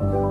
you